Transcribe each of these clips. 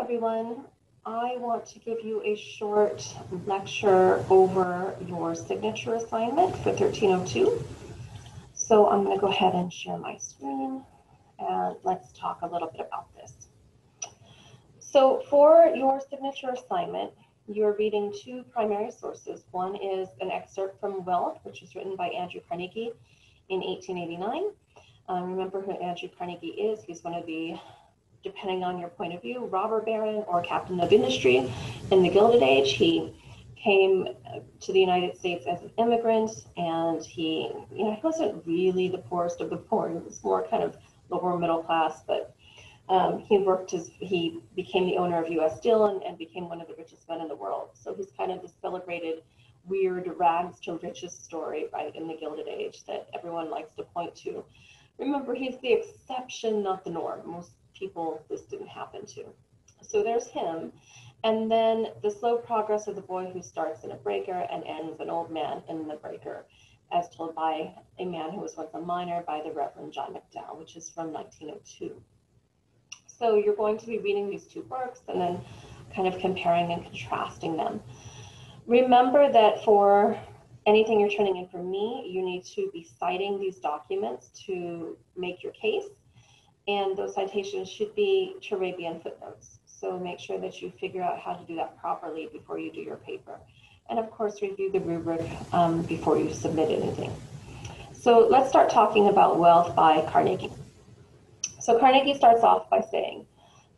everyone. I want to give you a short lecture over your signature assignment for 1302. So I'm going to go ahead and share my screen and let's talk a little bit about this. So for your signature assignment, you're reading two primary sources. One is an excerpt from Wealth, which was written by Andrew Carnegie in 1889. Um, remember who Andrew Carnegie is. He's one of the depending on your point of view, robber baron or captain of industry in the Gilded Age. He came to the United States as an immigrant, and he, you know, he wasn't really the poorest of the poor. He was more kind of lower middle class, but um, he worked as he became the owner of U.S. Steel and, and became one of the richest men in the world. So he's kind of the celebrated weird rags to riches story, right, in the Gilded Age that everyone likes to point to. Remember, he's the exception, not the norm. Most people this didn't happen to. So there's him. And then the slow progress of the boy who starts in a breaker and ends an old man in the breaker, as told by a man who was once a miner by the Reverend John McDowell, which is from 1902. So you're going to be reading these two works and then kind of comparing and contrasting them. Remember that for anything you're turning in for me, you need to be citing these documents to make your case and those citations should be Turabian footnotes. So make sure that you figure out how to do that properly before you do your paper. And of course, review the rubric um, before you submit anything. So let's start talking about wealth by Carnegie. So Carnegie starts off by saying,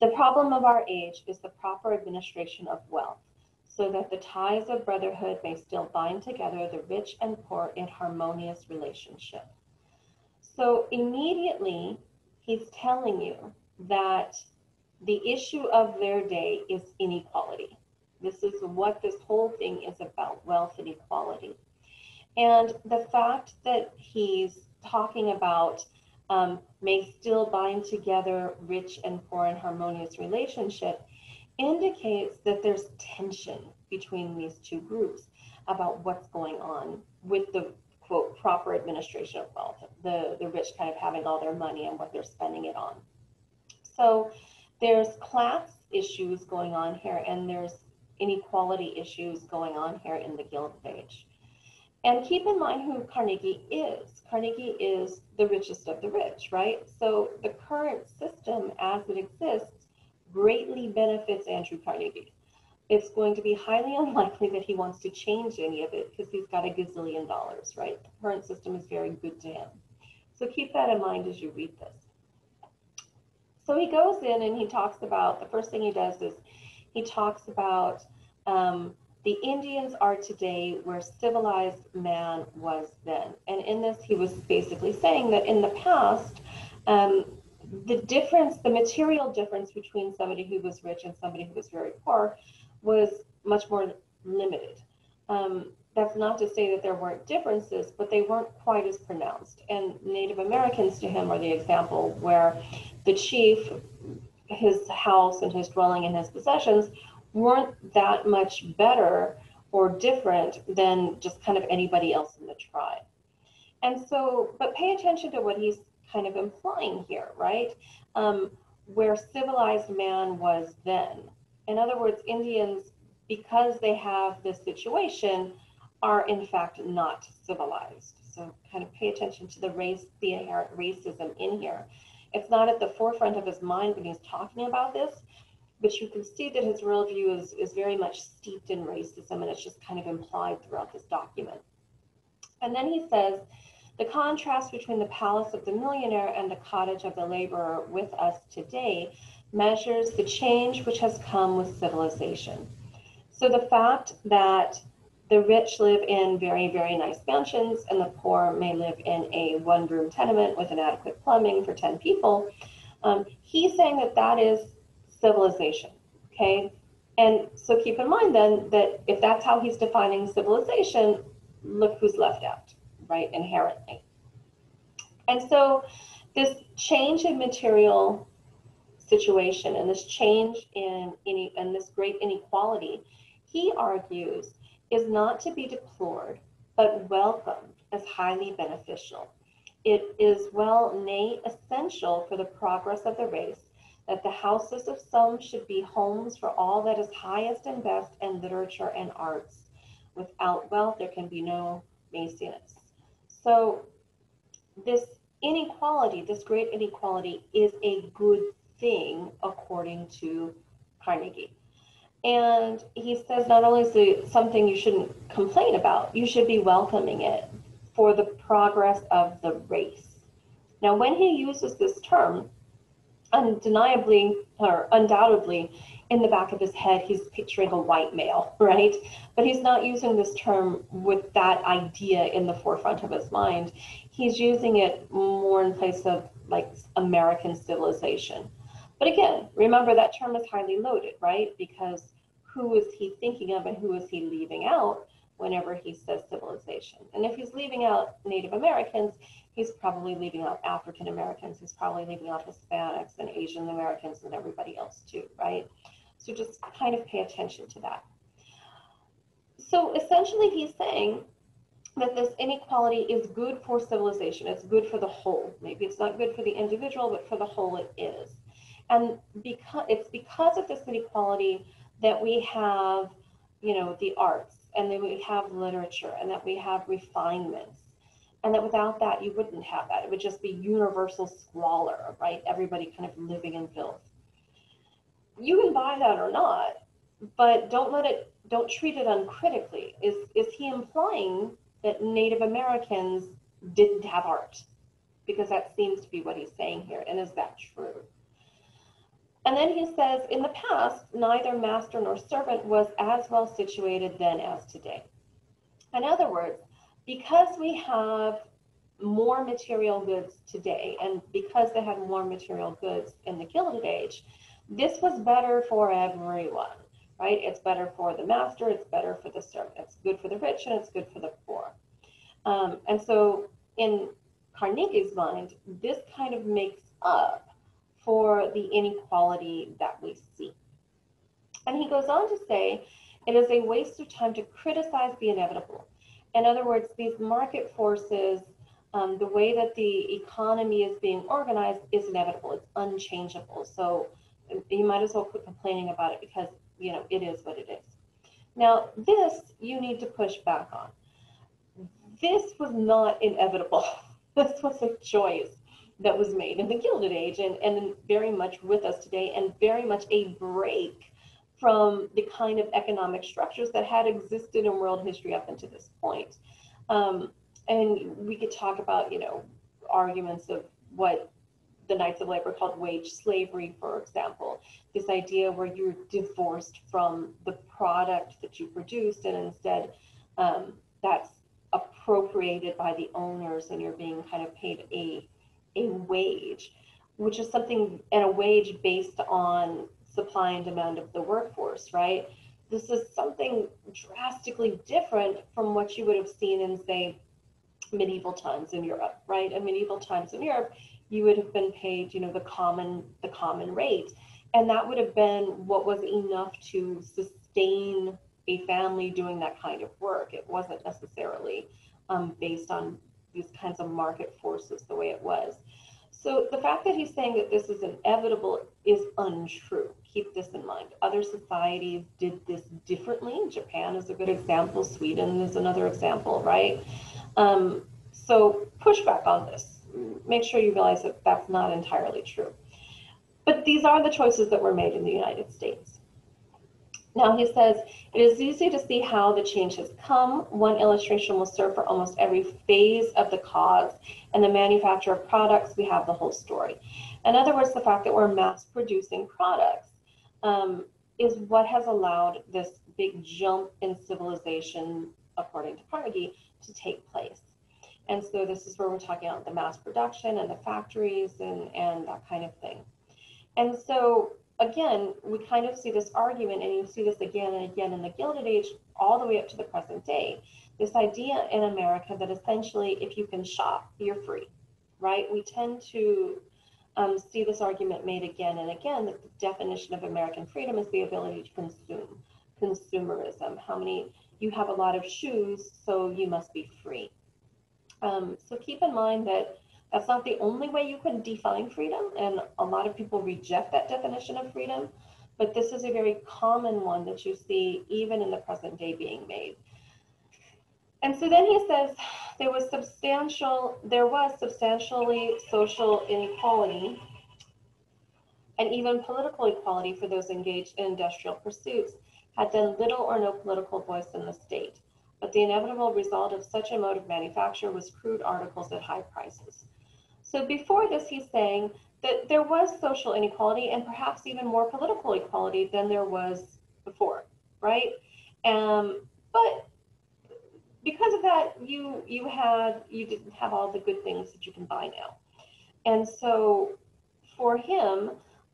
the problem of our age is the proper administration of wealth, so that the ties of brotherhood may still bind together the rich and poor in harmonious relationship. So immediately he's telling you that the issue of their day is inequality. This is what this whole thing is about wealth inequality. And the fact that he's talking about um, may still bind together rich and poor in harmonious relationship indicates that there's tension between these two groups about what's going on with the proper administration of wealth. The the rich kind of having all their money and what they're spending it on. So there's class issues going on here and there's inequality issues going on here in the gilded age. And keep in mind who carnegie is. Carnegie is the richest of the rich right? So the current system as it exists greatly benefits andrew carnegie it's going to be highly unlikely that he wants to change any of it because he's got a gazillion dollars, right? The current system is very good to him. So keep that in mind as you read this. So he goes in and he talks about the first thing he does is he talks about um, the Indians are today where civilized man was then. And in this, he was basically saying that in the past, um, the difference, the material difference between somebody who was rich and somebody who was very poor was much more limited. Um, that's not to say that there weren't differences, but they weren't quite as pronounced. And Native Americans to him are the example where the chief, his house and his dwelling and his possessions weren't that much better or different than just kind of anybody else in the tribe. And so, but pay attention to what he's kind of implying here, right? Um, where civilized man was then in other words, Indians, because they have this situation, are in fact not civilized. So kind of pay attention to the race, the inherent racism in here. It's not at the forefront of his mind when he's talking about this, but you can see that his worldview is, is very much steeped in racism and it's just kind of implied throughout this document. And then he says, the contrast between the palace of the millionaire and the cottage of the laborer with us today measures the change which has come with civilization. So the fact that the rich live in very, very nice mansions and the poor may live in a one room tenement with inadequate plumbing for 10 people, um, he's saying that that is civilization. Okay. And so keep in mind then that if that's how he's defining civilization, look who's left out, right? Inherently. And so this change in material situation and this change in, in, in this great inequality, he argues, is not to be deplored, but welcomed as highly beneficial. It is well, nay, essential for the progress of the race that the houses of some should be homes for all that is highest and best in literature and arts. Without wealth, there can be no Maecenas. So, this inequality, this great inequality, is a good thing according to Carnegie. And he says not only is it something you shouldn't complain about, you should be welcoming it for the progress of the race. Now, when he uses this term, undeniably or undoubtedly in the back of his head he's picturing a white male right but he's not using this term with that idea in the forefront of his mind he's using it more in place of like american civilization but again remember that term is highly loaded right because who is he thinking of and who is he leaving out whenever he says civilization and if he's leaving out native americans he's probably leaving out African Americans, he's probably leaving out Hispanics and Asian Americans and everybody else too, right? So just kind of pay attention to that. So essentially, he's saying that this inequality is good for civilization, it's good for the whole. Maybe it's not good for the individual, but for the whole, it is. And because it's because of this inequality that we have, you know, the arts, and then we have literature, and that we have refinements. And that without that you wouldn't have that. It would just be universal squalor right? Everybody kind of living in filth. You can buy that or not but don't let it don't treat it uncritically. Is is he implying that native americans didn't have art? Because that seems to be what he's saying here and is that true and then he says in the past neither master nor servant was as well situated then as today in other words because we have more material goods today, and because they had more material goods in the Gilded Age, this was better for everyone, right? It's better for the master, it's better for the servant, it's good for the rich, and it's good for the poor. Um, and so, in Carnegie's mind, this kind of makes up for the inequality that we see. And he goes on to say, it is a waste of time to criticize the inevitable in other words, these market forces, um, the way that the economy is being organized is inevitable. It's unchangeable. So you might as well quit complaining about it because you know it is what it is. Now this you need to push back on. This was not inevitable. this was a choice that was made in the Gilded Age and, and very much with us today and very much a break from the kind of economic structures that had existed in world history up until this point. Um, and we could talk about, you know, arguments of what the Knights of Labor called wage slavery, for example. This idea where you're divorced from the product that you produced, and instead um, that's appropriated by the owners, and you're being kind of paid a a wage, which is something and a wage based on supply and demand of the workforce, right? This is something drastically different from what you would have seen in, say, medieval times in Europe, right? In medieval times in Europe, you would have been paid, you know, the common the common rate, and that would have been what was enough to sustain a family doing that kind of work. It wasn't necessarily um, based on these kinds of market forces the way it was. So the fact that he's saying that this is inevitable is untrue. Keep this in mind. Other societies did this differently. Japan is a good example. Sweden is another example, right? Um, so push back on this. Make sure you realize that that's not entirely true. But these are the choices that were made in the United States. Now he says, it is easy to see how the change has come. One illustration will serve for almost every phase of the cause. And the manufacture of products, we have the whole story. In other words, the fact that we're mass producing products um, is what has allowed this big jump in civilization, according to Carnegie, to take place. And so this is where we're talking about the mass production and the factories and, and that kind of thing. And so again, we kind of see this argument, and you see this again and again in the Gilded Age, all the way up to the present day. This idea in America that essentially, if you can shop, you're free, right? We tend to um, see this argument made again and again that the definition of American freedom is the ability to consume, consumerism. How many, you have a lot of shoes, so you must be free. Um, so keep in mind that That's not the only way you can define freedom, and a lot of people reject that definition of freedom. But this is a very common one that you see even in the present day being made. And so then he says there was substantial, there was substantially social inequality and even political equality for those engaged in industrial pursuits had then little or no political voice in the state. But the inevitable result of such a mode of manufacture was crude articles at high prices. So before this, he's saying that there was social inequality and perhaps even more political equality than there was before, right? Um, but because of that, you you had you didn't have all the good things that you can buy now, and so for him,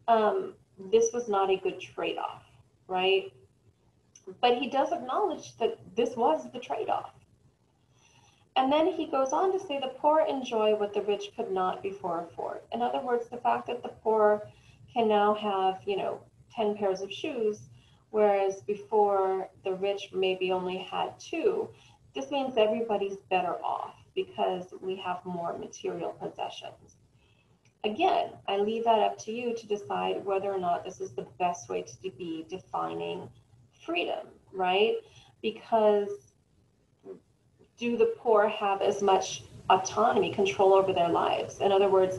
um, this was not a good trade-off, right? But he does acknowledge that this was the trade-off. And then he goes on to say the poor enjoy what the rich could not before afford. In other words, the fact that the poor can now have, you know, 10 pairs of shoes, whereas before the rich maybe only had two, this means everybody's better off because we have more material possessions. Again, I leave that up to you to decide whether or not this is the best way to be defining freedom, right? Because do the poor have as much autonomy, control over their lives? In other words,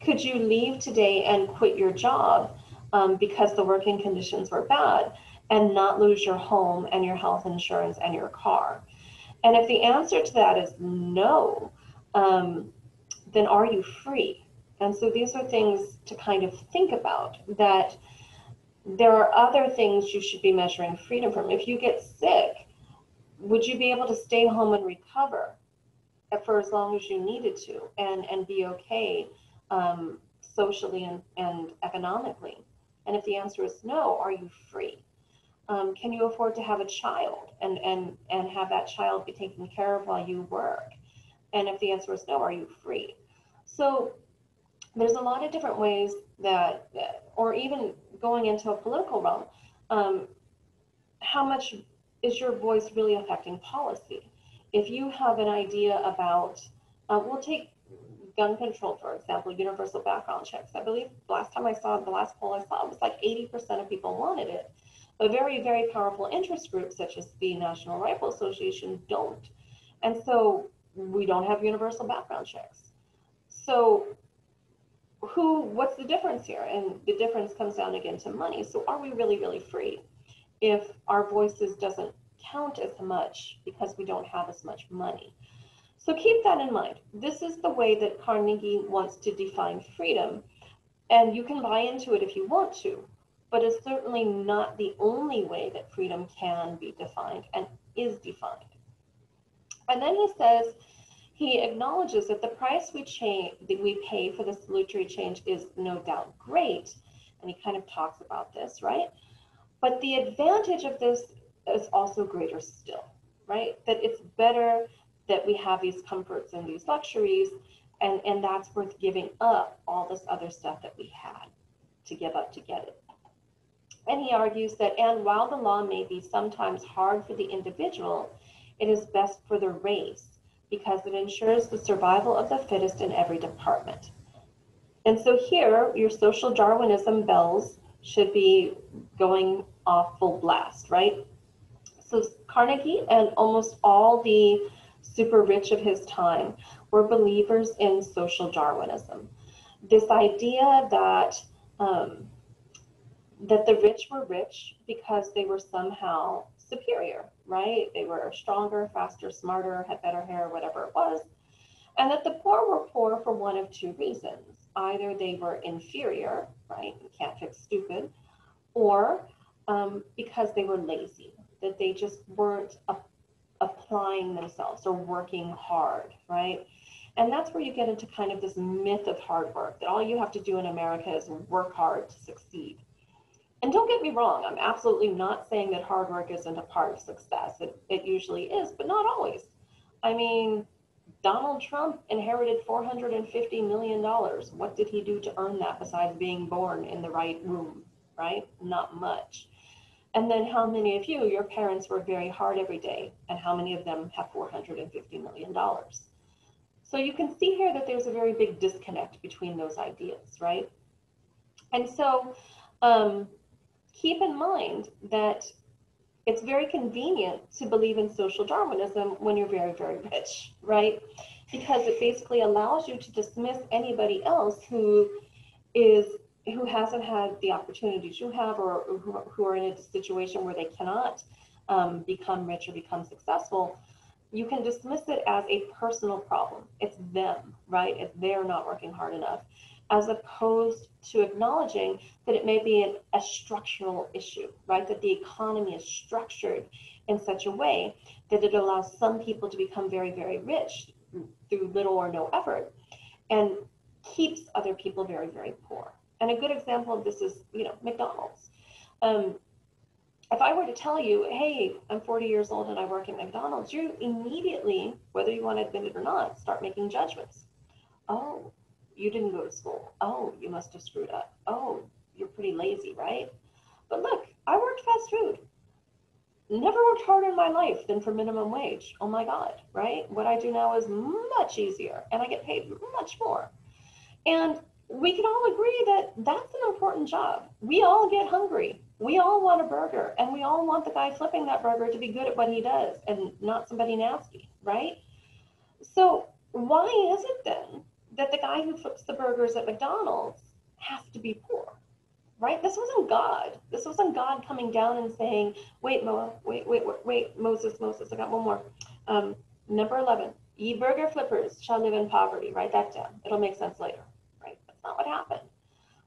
could you leave today and quit your job um, because the working conditions were bad and not lose your home and your health insurance and your car? And if the answer to that is no, um, then are you free? And so these are things to kind of think about that there are other things you should be measuring freedom from. If you get sick, would you be able to stay home and recover for as long as you needed to and, and be okay um, socially and, and economically? And if the answer is no, are you free? Um, can you afford to have a child and, and, and have that child be taken care of while you work? And if the answer is no, are you free? So there's a lot of different ways that, or even going into a political realm, um, how much is your voice really affecting policy? If you have an idea about, uh, we'll take gun control, for example, universal background checks. I believe last time I saw the last poll I saw, it was like 80% of people wanted it. But very, very powerful interest groups such as the National Rifle Association don't. And so we don't have universal background checks. So who, what's the difference here? And the difference comes down again to money. So are we really, really free if our voices doesn't count as much because we don't have as much money? So keep that in mind. This is the way that Carnegie wants to define freedom. And you can buy into it if you want to but it's certainly not the only way that freedom can be defined and is defined. And then he says he acknowledges that the price we change that we pay for the salutary change is no doubt great, and he kind of talks about this, right? But the advantage of this is also greater still, right? That it's better that we have these comforts and these luxuries, and, and that's worth giving up all this other stuff that we had to give up to get it. And he argues that, and while the law may be sometimes hard for the individual, it is best for the race because it ensures the survival of the fittest in every department. And so here, your social Darwinism bells should be going off full blast, right? So Carnegie and almost all the super rich of his time were believers in social Darwinism. This idea that um, that the rich were rich because they were somehow superior, right? They were stronger, faster, smarter, had better hair, whatever it was. And that the poor were poor for one of two reasons. Either they were inferior, right? You can't fix stupid, or um, because they were lazy, that they just weren't applying themselves or working hard, right? And that's where you get into kind of this myth of hard work that all you have to do in America is work hard to succeed. And don't get me wrong, I'm absolutely not saying that hard work isn't a part of success. It, it usually is, but not always. I mean, Donald Trump inherited $450 million. What did he do to earn that besides being born in the right room, right? Not much. And then how many of you, your parents work very hard every day, and how many of them have $450 million? So you can see here that there's a very big disconnect between those ideas, right? And so um, keep in mind that it's very convenient to believe in social Darwinism when you're very, very rich, right? Because it basically allows you to dismiss anybody else who is who hasn't had the opportunities you have or who, who are in a situation where they cannot um, become rich or become successful you can dismiss it as a personal problem. It's them right? If they're not working hard enough as opposed to acknowledging that it may be an, a structural issue right? That the economy is structured in such a way that it allows some people to become very very rich through little or no effort and keeps other people very very poor. And a good example of this is, you know, McDonald's. Um, if I were to tell you, hey, I'm 40 years old and I work at McDonald's, you immediately, whether you want to admit it or not, start making judgments. Oh, you didn't go to school. Oh, you must have screwed up. Oh, you're pretty lazy, right? But look, I worked fast food. Never worked harder in my life than for minimum wage. Oh my God, right? What I do now is much easier and I get paid much more. And we can all agree that that's an important job. We all get hungry. We all want a burger, and we all want the guy flipping that burger to be good at what he does and not somebody nasty, right? So, why is it then that the guy who flips the burgers at McDonald's has to be poor? Right? This wasn't God. This wasn't God coming down and saying, wait, Moa, wait, wait, wait, wait, Moses, Moses, I got one more. Um, number 11, ye burger flippers shall live in poverty. Write that down. It'll make sense later right? That's not what happened.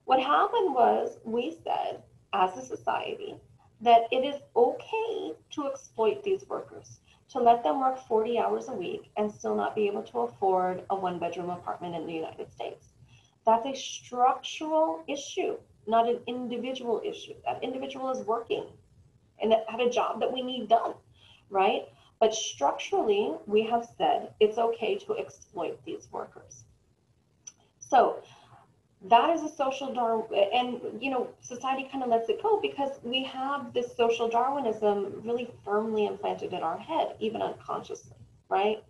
What happened was we said, as a society, that it is okay to exploit these workers, to let them work 40 hours a week and still not be able to afford a one bedroom apartment in the United States. That's a structural issue, not an individual issue. That individual is working and at a job that we need done, right? But structurally, we have said it's okay to exploit these workers. So that is a social Darwin, and you know, society kind of lets it go because we have this social Darwinism really firmly implanted in our head, even unconsciously, right?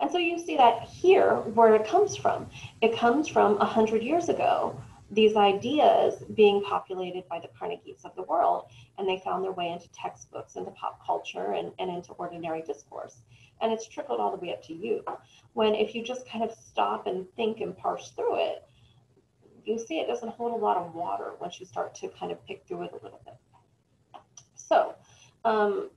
And so you see that here, where it comes from. It comes from a hundred years ago. These ideas being populated by the Carnegies of the world, and they found their way into textbooks, into pop culture, and, and into ordinary discourse. And it's trickled all the way up to you. When if you just kind of stop and think and parse through it, you see it doesn't hold a lot of water once you start to kind of pick through it a little bit. So um,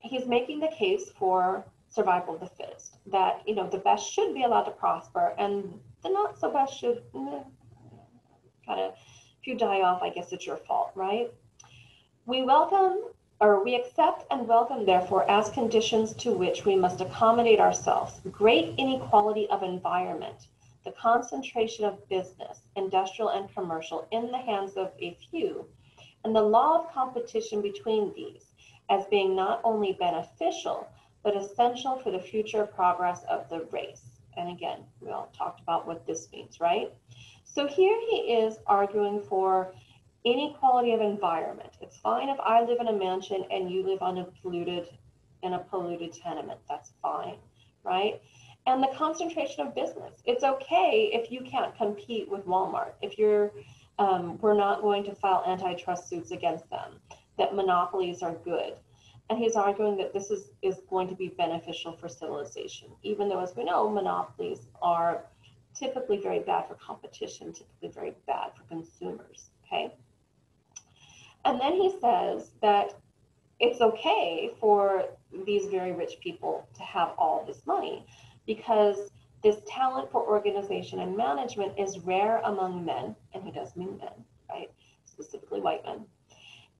he's making the case for survival of the fittest, that, you know, the best should be allowed to prosper and the not so best should eh, kind of, if you die off, I guess it's your fault, right? We welcome or we accept and welcome, therefore, as conditions to which we must accommodate ourselves, great inequality of environment, the concentration of business, industrial and commercial, in the hands of a few, and the law of competition between these as being not only beneficial, but essential for the future progress of the race. And again, we all talked about what this means, right? So here he is arguing for inequality of environment. It's fine if I live in a mansion and you live on a polluted in a polluted tenement. That's fine, right? And the concentration of business. It's okay if you can't compete with Walmart. If you're, um, we're not going to file antitrust suits against them. That monopolies are good, and he's arguing that this is is going to be beneficial for civilization. Even though, as we know, monopolies are typically very bad for competition, typically very bad for consumers. Okay. And then he says that it's okay for these very rich people to have all this money because this talent for organization and management is rare among men, and he does mean men, right? Specifically white men,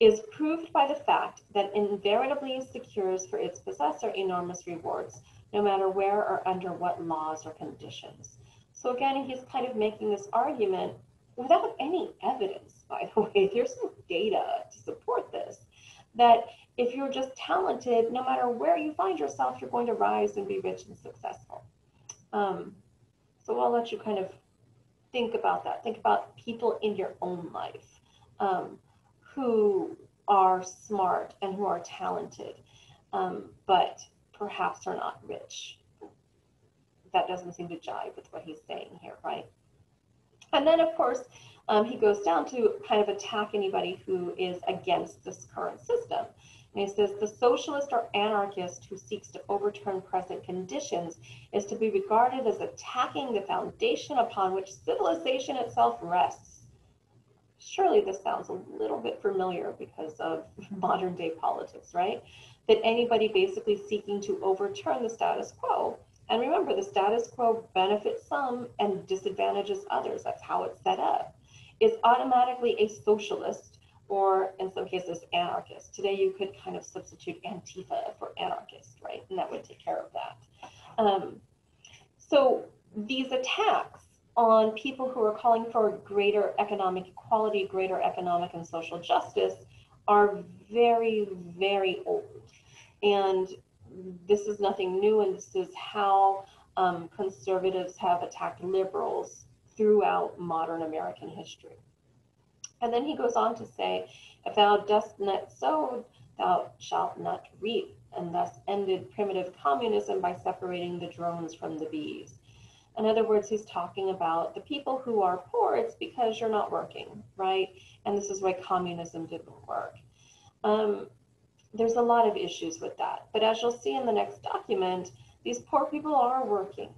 is proved by the fact that invariably secures for its possessor enormous rewards, no matter where or under what laws or conditions. So again, he's kind of making this argument without any evidence, by the way. There's no data to support. That if you're just talented, no matter where you find yourself, you're going to rise and be rich and successful. Um, so I'll let you kind of think about that. Think about people in your own life um, who are smart and who are talented, um, but perhaps are not rich. that doesn't seem to jive with what he's saying here, right? And then, of course, um, he goes down to kind of attack anybody who is against this current system. And he says the socialist or anarchist who seeks to overturn present conditions is to be regarded as attacking the foundation upon which civilization itself rests. Surely this sounds a little bit familiar because of modern day politics, right? That anybody basically seeking to overturn the status quo. And remember, the status quo benefits some and disadvantages others. That's how it's set up. It's automatically a socialist or in some cases anarchist. Today you could kind of substitute Antifa for anarchist, right? And that would take care of that. Um, so these attacks on people who are calling for greater economic equality, greater economic and social justice are very, very old. And this is nothing new, and this is how um, conservatives have attacked liberals throughout modern American history. And then he goes on to say, If thou dost not sow, thou shalt not reap, and thus ended primitive communism by separating the drones from the bees. In other words, he's talking about the people who are poor, it's because you're not working, right? And this is why communism didn't work. Um, there's a lot of issues with that. But as you'll see in the next document, these poor people are working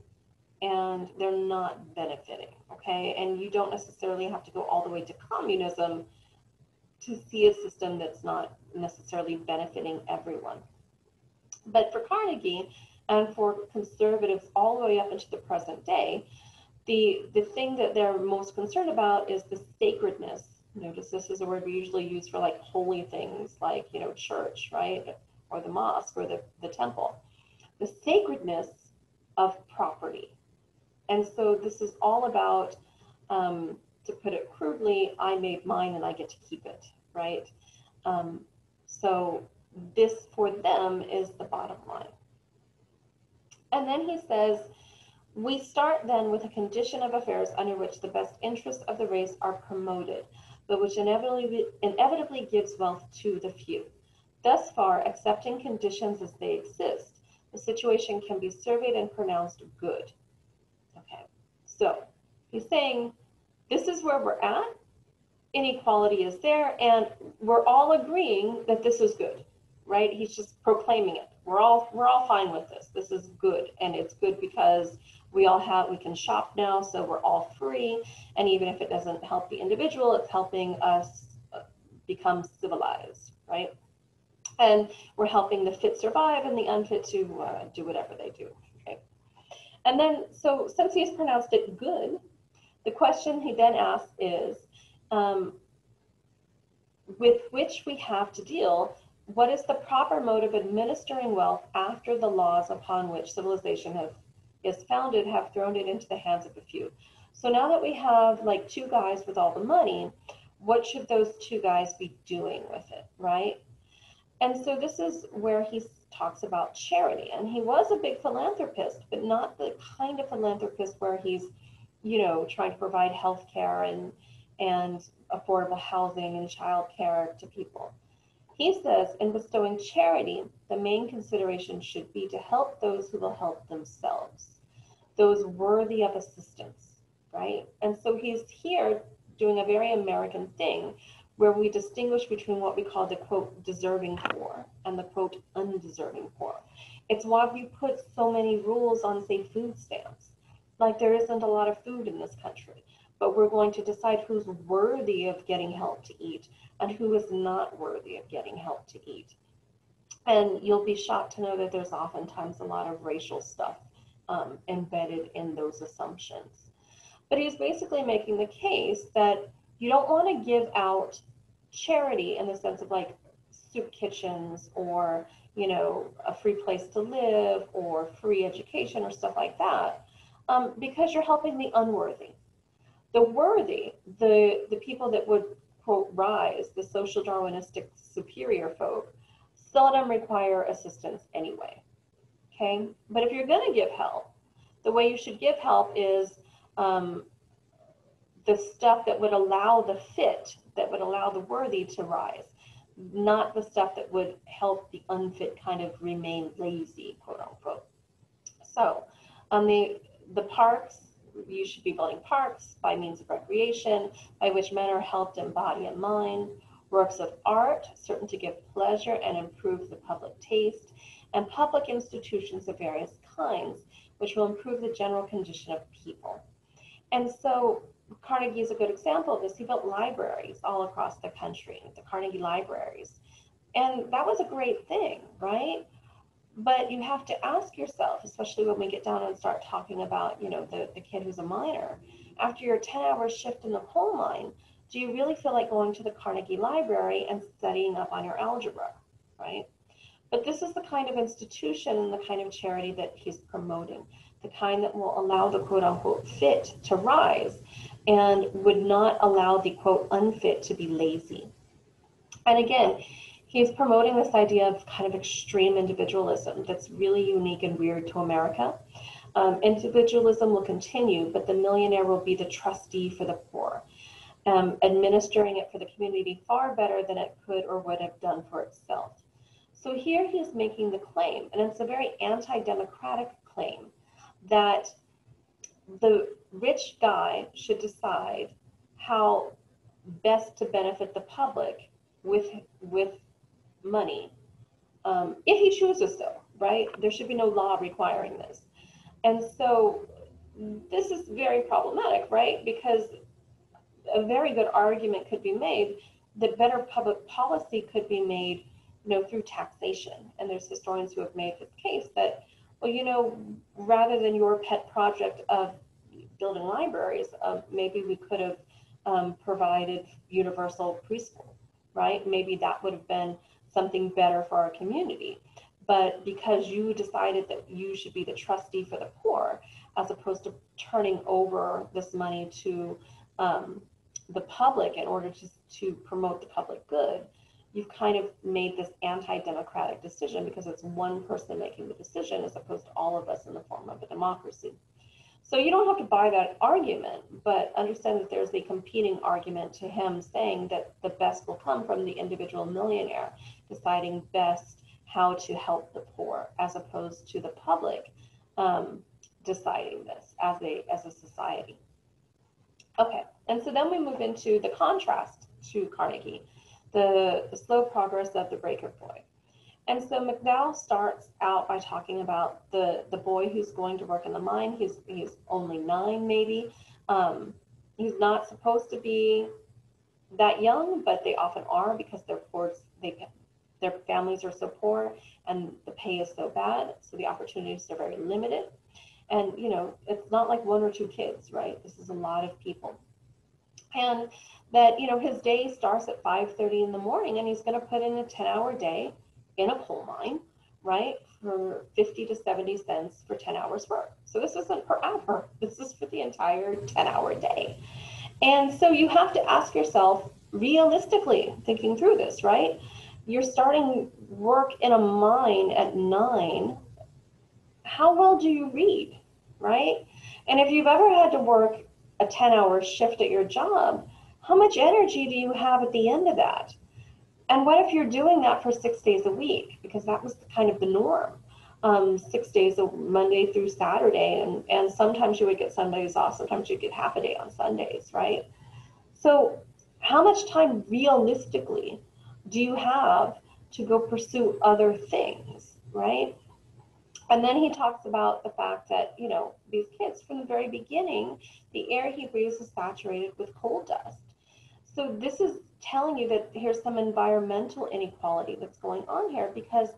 and they're not benefiting, okay? And you don't necessarily have to go all the way to communism to see a system that's not necessarily benefiting everyone. But for Carnegie and for conservatives all the way up into the present day, the, the thing that they're most concerned about is the sacredness. Notice this is a word we usually use for like holy things like, you know, church, right? Or the mosque or the, the temple. The sacredness of property and so this is all about, um, to put it crudely, I made mine and I get to keep it, right? Um, so this for them is the bottom line. And then he says, we start then with a condition of affairs under which the best interests of the race are promoted, but which inevitably, inevitably gives wealth to the few. Thus far, accepting conditions as they exist, the situation can be surveyed and pronounced good. Okay, so he's saying this is where we're at. Inequality is there, and we're all agreeing that this is good, right? He's just proclaiming it. We're all we're all fine with this. This is good, and it's good because we all have we can shop now, so we're all free. And even if it doesn't help the individual, it's helping us uh, become civilized, right? And we're helping the fit survive and the unfit to uh, do whatever they do. Okay. And then, so since he's pronounced it good, the question he then asks is, um, with which we have to deal, what is the proper mode of administering wealth after the laws upon which civilization have, is founded have thrown it into the hands of a few? So now that we have like two guys with all the money, what should those two guys be doing with it, right? And so this is where he talks about charity. And he was a big philanthropist, but not the kind of philanthropist where he's, you know, trying to provide health care and, and affordable housing and child care to people. He says in bestowing charity, the main consideration should be to help those who will help themselves, those worthy of assistance, right? And so he's here doing a very American thing where we distinguish between what we call the quote deserving poor and the quote undeserving poor. It's why we put so many rules on, say, food stamps. Like there isn't a lot of food in this country, but we're going to decide who's worthy of getting help to eat and who is not worthy of getting help to eat. And you'll be shocked to know that there's oftentimes a lot of racial stuff um, embedded in those assumptions. But he's basically making the case that you don't want to give out charity in the sense of like soup kitchens or you know a free place to live or free education or stuff like that um, because you're helping the unworthy the worthy the the people that would quote rise the social darwinistic superior folk seldom require assistance anyway okay but if you're going to give help the way you should give help is um, the stuff that would allow the fit, that would allow the worthy to rise, not the stuff that would help the unfit kind of remain lazy, quote unquote. So, Um, the, the parks, you should be building parks by means of recreation, by which men are helped in body and mind, works of art, certain to give pleasure and improve the public taste, and public institutions of various kinds, which will improve the general condition of people. And so Carnegie is a good example of this. He built libraries all across the country, the Carnegie libraries. And that was a great thing, right? But you have to ask yourself, especially when we get down and start talking about, you know, the, the kid who's a minor, after your 10 hour shift in the coal mine, do you really feel like going to the Carnegie Library and studying up on your algebra, right? But this is the kind of institution and the kind of charity that he's promoting, the kind that will allow the quote unquote fit to rise and would not allow the quote unfit to be lazy. And again, he's promoting this idea of kind of extreme individualism that's really unique and weird to America. Um, individualism will continue, but the millionaire will be the trustee for the poor, um, administering it for the community far better than it could or would have done for itself. So here he's making the claim, and it's a very anti democratic claim, that the rich guy should decide how best to benefit the public with with money. Um, if he chooses so right? There should be no law requiring this. And so this is very problematic right? Because a very good argument could be made that better public policy could be made you know through taxation. And there's historians who have made the case that well you know rather than your pet project of building libraries, uh, maybe we could have um, provided universal preschool, right? Maybe that would have been something better for our community. But because you decided that you should be the trustee for the poor, as opposed to turning over this money to um, the public in order to, to promote the public good, you've kind of made this anti-democratic decision because it's one person making the decision as opposed to all of us in the form of a democracy. So you don't have to buy that argument, but understand that there's a competing argument to him saying that the best will come from the individual millionaire deciding best how to help the poor, as opposed to the public um, deciding this as a as a society. Okay, and so then we move into the contrast to Carnegie, the, the slow progress of the Breaker Boy. And so McDowell starts out by talking about the the boy who's going to work in the mine. He's he's only nine, maybe. Um, he's not supposed to be that young, but they often are because they're poor, they their families are so poor and the pay is so bad, so the opportunities are very limited. And you know, it's not like one or two kids, right? This is a lot of people. And that you know his day starts at 5:30 in the morning, and he's going to put in a 10-hour day in a coal mine, right, for 50 to 70 cents for 10 hours work. So this isn't per hour, this is for the entire 10 hour day. And so you have to ask yourself realistically, thinking through this, right? You're starting work in a mine at nine. How well do you read, right? And if you've ever had to work a 10 hour shift at your job, how much energy do you have at the end of that? And what if you're doing that for six days a week? Because that was kind of the norm. Um, six days, a Monday through Saturday, and, and sometimes you would get Sundays off, sometimes you'd get half a day on Sundays, right? So, how much time realistically do you have to go pursue other things, right? And then he talks about the fact that, you know, these kids from the very beginning, the air he breathes is saturated with coal dust. So, this is telling you that here's some environmental inequality that's going on here because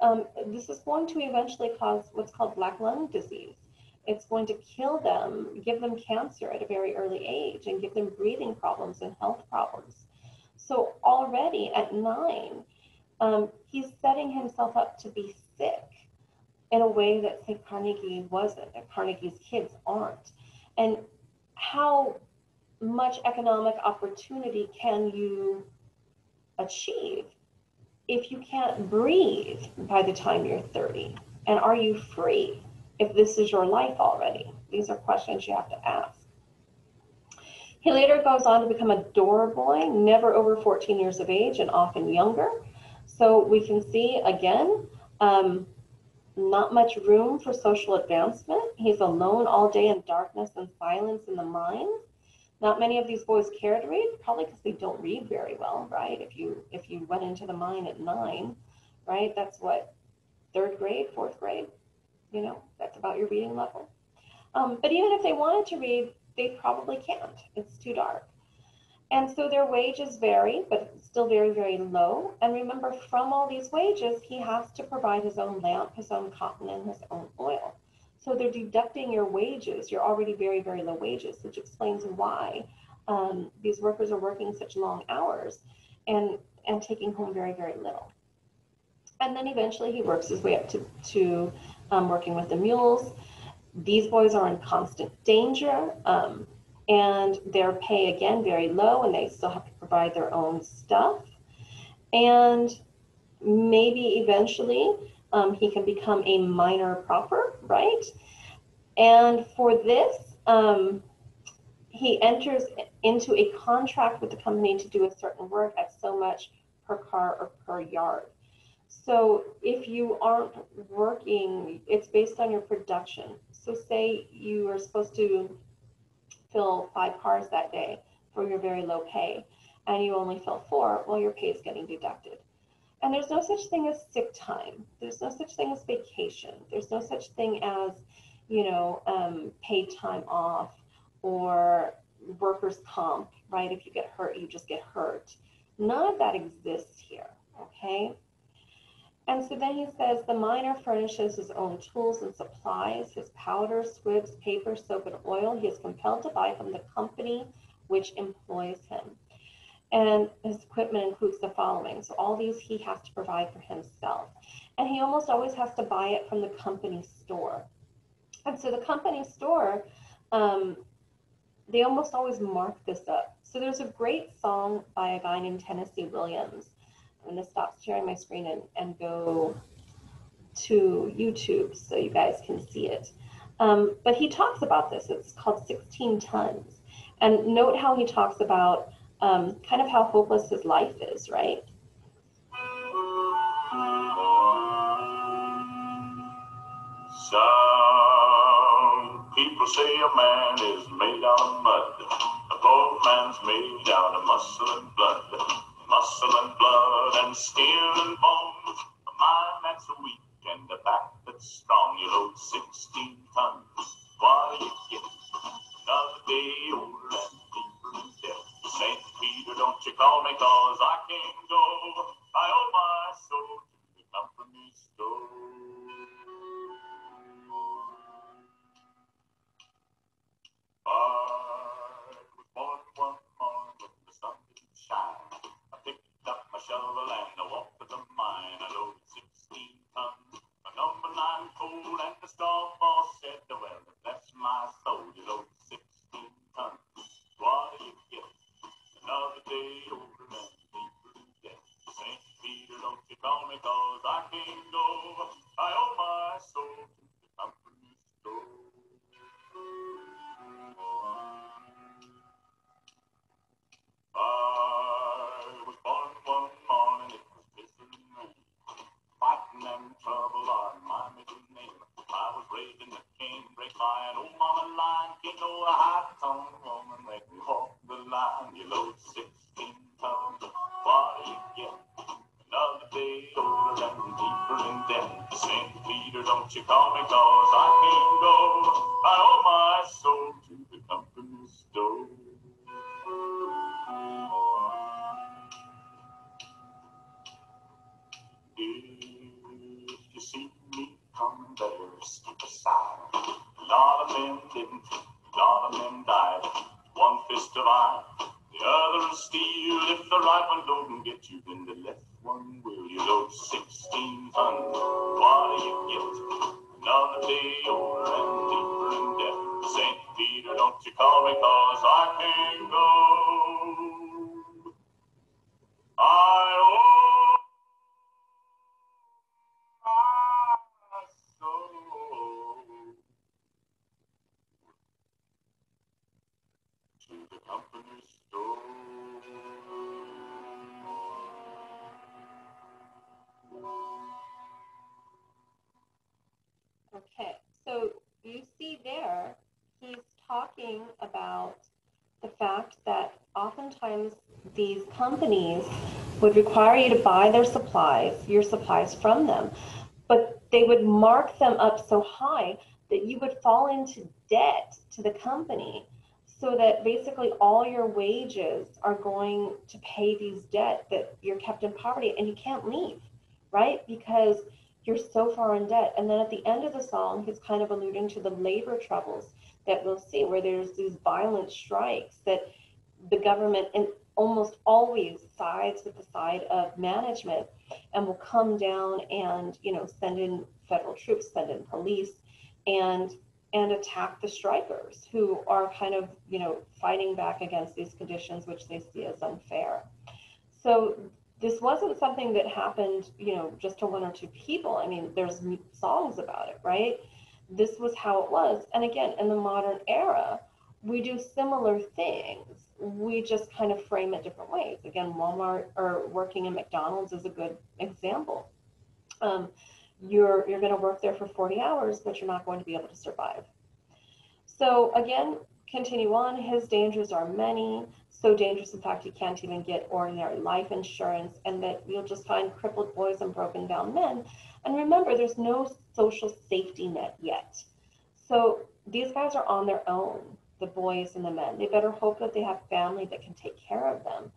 um, this is going to eventually cause what's called black lung disease. It's going to kill them, give them cancer at a very early age, and give them breathing problems and health problems. So already at nine, um, he's setting himself up to be sick in a way that, say, Carnegie wasn't, that Carnegie's kids aren't. And how much economic opportunity can you achieve if you can't breathe by the time you're 30? And are you free if this is your life already? These are questions you have to ask. He later goes on to become a door boy, never over 14 years of age and often younger. So we can see again, um, not much room for social advancement. He's alone all day in darkness and silence in the mines. Not many of these boys care to read, probably because they don't read very well, right? If you if you went into the mine at nine, right, that's what third grade, fourth grade, you know, that's about your reading level. Um, but even if they wanted to read, they probably can't. It's too dark. And so their wages vary, but still very, very low. And remember, from all these wages, he has to provide his own lamp, his own cotton, and his own oil. So they're deducting your wages, your already very, very low wages, which explains why um, these workers are working such long hours and, and taking home very, very little. And then eventually he works his way up to, to um, working with the mules. These boys are in constant danger. Um, and their pay again very low and they still have to provide their own stuff and maybe eventually um, he can become a miner proper right? And for this um, he enters into a contract with the company to do a certain work at so much per car or per yard. So if you aren't working it's based on your production. So say you are supposed to fill five cars that day for your very low pay and you only fill four, well, your pay is getting deducted. And there's no such thing as sick time. There's no such thing as vacation. There's no such thing as, you know, um, paid time off or workers' comp, right? If you get hurt, you just get hurt. None of that exists here, okay? And so then he says the miner furnishes his own tools and supplies, his powder, squibs, paper, soap, and oil. He is compelled to buy from the company which employs him. And his equipment includes the following. So all these he has to provide for himself. And he almost always has to buy it from the company store. And so the company store, um, they almost always mark this up. So there's a great song by a guy named Tennessee Williams I'm going to stop sharing my screen and, and go to YouTube so you guys can see it. Um, but he talks about this. It's called 16 Tons. And note how he talks about um, kind of how hopeless his life is, right? Some people say a man is made out of mud. A poor man's made out of muscle and blood muscle and blood and skin and bones. A mind that's weak and a back that's strong. You load 16 tons. Do you get? Another day older Peter, don't you call me cause I can't go. I owe my soul to the company store. I Cause I can't go. I owe my soul to the talking about the fact that oftentimes these companies would require you to buy their supplies, your supplies from them, but they would mark them up so high that you would fall into debt to the company so that basically all your wages are going to pay these debt that you're kept in poverty and you can't leave, right? Because you're so far in debt. And then at the end of the song, he's kind of alluding to the labor troubles that we'll see where there's these violent strikes that the government and almost always sides with the side of management and will come down and you know send in federal troops send in police and and attack the strikers who are kind of you know fighting back against these conditions which they see as unfair. So this wasn't something that happened you know just to one or two people. I mean there's songs about it right this was how it was and again in the modern era we do similar things we just kind of frame it different ways. Again, Walmart or working in McDonald's is a good example. Um, you're you're going to work there for 40 hours, but you're not going to be able to survive. So again, continue on. His dangers are many, so dangerous in fact you can't even get ordinary life insurance, and that you'll just find crippled boys and broken down men. And remember, there's no social safety net yet. So these guys are on their own the boys and the men. They better hope that they have family that can take care of them.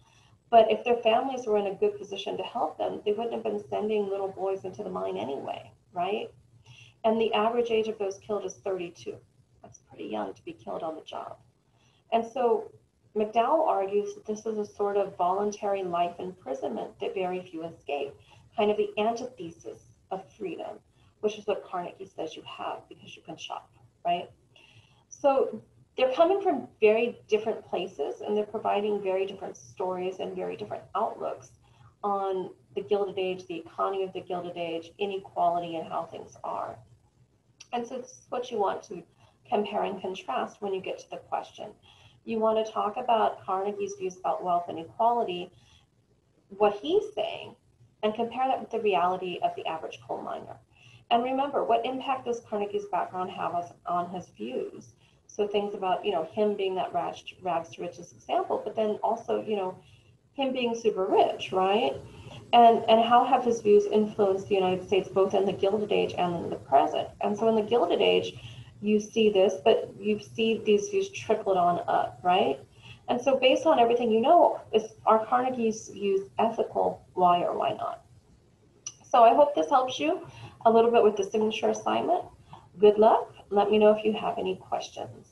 But if their families were in a good position to help them, they wouldn't have been sending little boys into the mine anyway, right? And the average age of those killed is 32. That's pretty young to be killed on the job. And so McDowell argues that this is a sort of voluntary life imprisonment that very few escape, kind of the antithesis of freedom, which is what Carnegie says you have because you can shop, right? So they're coming from very different places and they're providing very different stories and very different outlooks on the Gilded Age, the economy of the Gilded Age, inequality, and how things are. And so this is what you want to compare and contrast when you get to the question. You want to talk about Carnegie's views about wealth and equality, what he's saying, and compare that with the reality of the average coal miner. And remember, what impact does Carnegie's background have on his views? So things about, you know, him being that rags, to riches example, but then also, you know, him being super rich, right? And, and how have his views influenced the United States both in the Gilded Age and in the present? And so in the Gilded Age, you see this, but you see these views trickled on up, right? And so based on everything you know, is are Carnegie's views ethical? Why or why not? So I hope this helps you a little bit with the signature assignment. Good luck. Let me know if you have any questions.